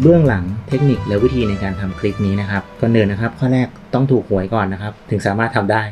เบื้องหลังเทคนิคและวิธีในการทำคลิปนี้นะครับก่อนอื่นนะครับ ข้อแรกต้องถูกหวยก่อนนะครับ ถึงสามารถทำได้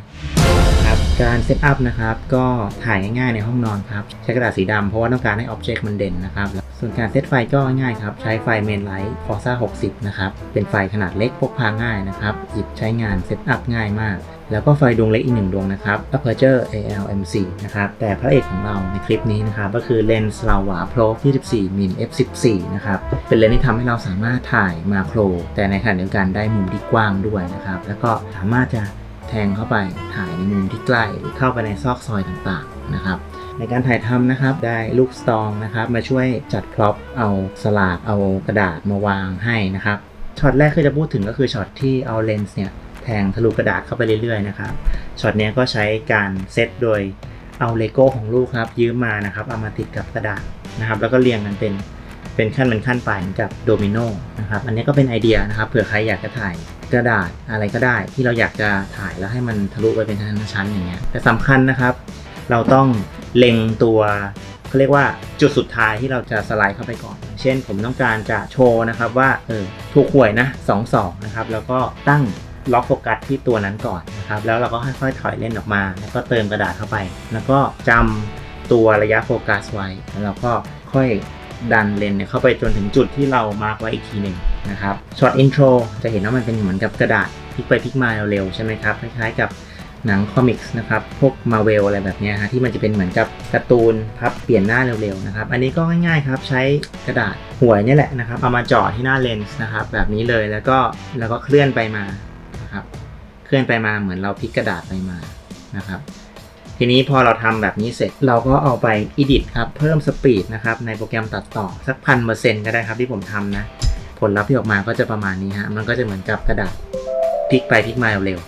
ครับการ setup นะครับก็ถ่ายง่ายๆในห้องนอนครับ ใช้กระดาษสีดำเพราะว่าต้องการให้ object มันเด่นนะครับ ส่วนการเซตไฟก็ง่ายครับ ใช้ไฟ main light Forza 60 นะครับ เป็นไฟขนาดเล็กพกพาง่ายนะครับ หยิบใช้งาน setup ง่ายมาก แล้วก็ไฟดวงเล็กอีกหนึ่งดวงนะครับ Aputure ALM4 นะครับ แต่พระเอกของเราในคลิปนี้นะครับ ก็คือเลนส์ Laowa Pro 24มิล f14 นะครับ เป็นเลนส์ที่ทำให้เราสามารถถ่าย macro แต่ในขณะเดียวกันได้มุมที่กว้างด้วยนะครับ แล้วก็สามารถจะแทงเข้าไปถ่ายในมุมที่ใกล้หรือเข้าไปในซอกซอยต่างๆนะครับในการถ่ายทำนะครับได้ลูกสตองนะครับ มาช่วยจัด prop เอาสลากเอากระดาษมาวางให้นะครับช็อตแรกที่จะพูดถึงก็คือช็อตที่เอาเลนส์เนี่ย แทงทะลุกระดาษเข้าไปเรื่อยๆนะครับช็อตนี้ก็ใช้การเซตโดยเอาเลโก้ของลูกครับยืมมานะครับเอามาติดกับกระดาษนะครับ แล้วก็เรียงกันเป็นเป็นขั้นเป็นขั้นไปเหมือนกับโดมิโนนะครับอันนี้ก็เป็นไอเดียนะครับเผื่อใครอยากจะถ่ายกระดาษอะไรก็ได้ ที่เราอยากจะถ่ายแล้วให้มันทะลุไปเป็นชั้นๆอย่างเงี้ยแต่สำคัญนะครับ เราต้องเล็งตัวเขาเรียกว่าจุดสุดท้ายที่เราจะสไลด์เข้าไปก่อน เช่นผมต้องการจะโชว์นะครับว่าเออถูกหวยนะ2 2นะครับแล้วก็ตั้ง ล็อกโฟกัสที่ตัวนั้นก่อนนะครับ แล้วเราก็ค่อยๆถอยเลนส์ออกมา แล้วก็เติมกระดาษเข้าไป แล้วก็จำตัวระยะโฟกัสไว้ แล้วเราก็ค่อยดันเลนส์เนี่ยเข้าไปจนถึงจุดที่เรา mark ไว้อีกทีหนึ่งนะครับช็อต intro จะเห็นว่ามันเป็นเหมือนกับกระดาษพลิกไปพลิกมาเร็วๆใช่ไหมครับคล้ายๆกับหนัง comics นะครับ พวกมาเวลอะไรแบบนี้ฮะที่มันจะเป็นเหมือนกับการ์ตูนพับเปลี่ยนหน้าเร็วๆนะครับ อันนี้ก็ง่ายๆครับ ใช้กระดาษหวยนี่แหละนะครับ เอามาจ่อที่หน้าเลนส์นะครับ แบบนี้เลยแล้วก็แล้วก็เคลื่อนไปมา เลื่อนไปมาเหมือนเราพลิกกระดาษไปมานะครับ ทีนี้พอเราทำแบบนี้เสร็จเราก็เอาไป edit ครับ เพิ่ม speed นะครับ ในโปรแกรมตัดต่อสักพันเปอร์เซ็นต์ก็ได้ครับที่ผมทำนะ ผลลัพธ์ที่ออกมาก็จะประมาณนี้ฮะมันก็จะเหมือนกับกระดาษพลิกไปพลิกมาเร็ว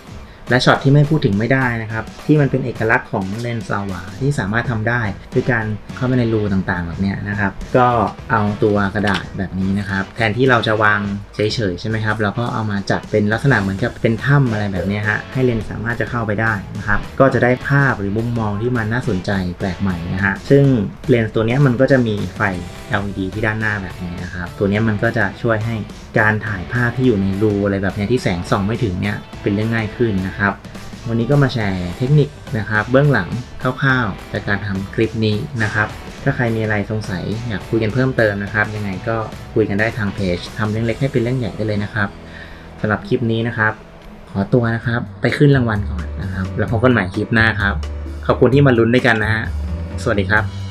และช็อตที่ไม่พูดถึงไม่ได้นะครับ ที่มันเป็นเอกลักษณ์ของเลนส์ Laowa ที่สามารถทำได้ด้วยการเข้าไปในรูต่างๆแบบนี้นะครับ ก็เอาตัวกระดาษแบบนี้นะครับ แทนที่เราจะวางเฉยๆใช่ไหมครับเราก็เอามาจัดเป็นลักษณะเหมือนกับเป็นถ้ำอะไรแบบนี้ฮะให้เลนส์สามารถจะเข้าไปได้นะครับ ก็จะได้ภาพหรือมุมมองที่มันน่าสนใจแปลกใหม่นะฮะซึ่งเลนส์ตัวนี้มันก็จะมีไฟ LED ที่ด้านหน้าแบบนี้นะครับ ตัวนี้มันก็จะช่วยให้การถ่ายภาพที่อยู่ในรูอะไรแบบนี้ที่แสงส่องไม่ถึงเนี่ยเป็นเรื่องง่ายขึ้นนะครับ วันนี้ก็มาแชร์เทคนิคนะครับ เบื้องหลังคร่าวๆจากการทำคลิปนี้นะครับ ถ้าใครมีอะไรสงสัยอยากคุยกันเพิ่มเติมนะครับ ยังไงก็คุยกันได้ทางเพจทำเรื่องเล็กให้เป็นเรื่องใหญ่ได้เลยนะครับสำหรับคลิปนี้นะครับ ขอตัวนะครับไปขึ้นรางวัลก่อนนะครับ แล้วพบกันใหม่คลิปหน้าครับ ขอบคุณที่มาลุ้นด้วยกันนะฮะสวัสดีครับ